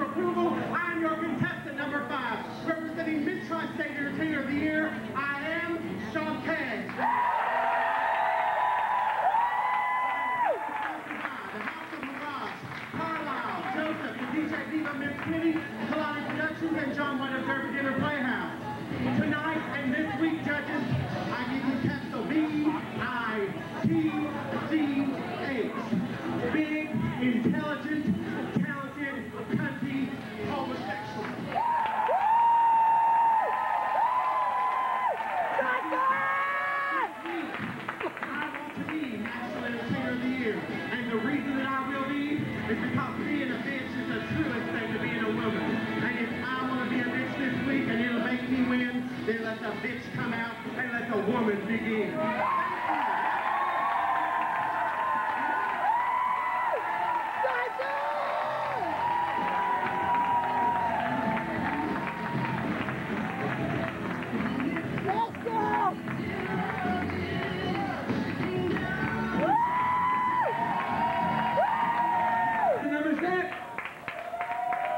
for approval. I am your contestant number five, representing Mid-Tri State Entertainer of the Year. I am Sean Kang. Productions, and John White of Dinner Playhouse. Tonight and this week, judges, I give you capital B-I-T. Being a bitch is the truest thing to being a woman. And if I want to be a bitch this week and it'll make me win, then let the bitch come out and let the woman begin.